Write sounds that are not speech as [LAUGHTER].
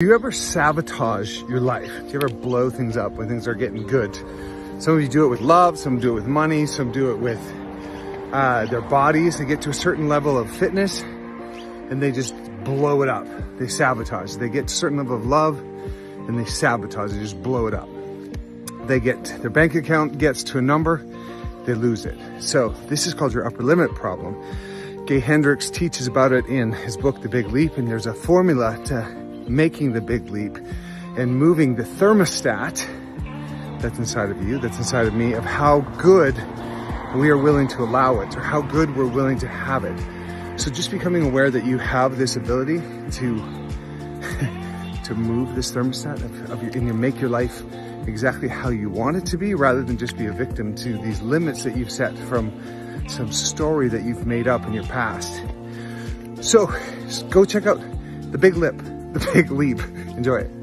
Do you ever sabotage your life? Do you ever blow things up when things are getting good? Some of you do it with love, some do it with money, some do it with uh, their bodies. They get to a certain level of fitness and they just blow it up. They sabotage. They get to a certain level of love and they sabotage. They just blow it up. They get, their bank account gets to a number, they lose it. So this is called your upper limit problem. Gay Hendricks teaches about it in his book, The Big Leap, and there's a formula to making the big leap and moving the thermostat that's inside of you, that's inside of me, of how good we are willing to allow it or how good we're willing to have it. So just becoming aware that you have this ability to [LAUGHS] to move this thermostat of, of your, and you make your life exactly how you want it to be rather than just be a victim to these limits that you've set from some story that you've made up in your past. So go check out The Big Lip [LAUGHS] the big leap. Enjoy it.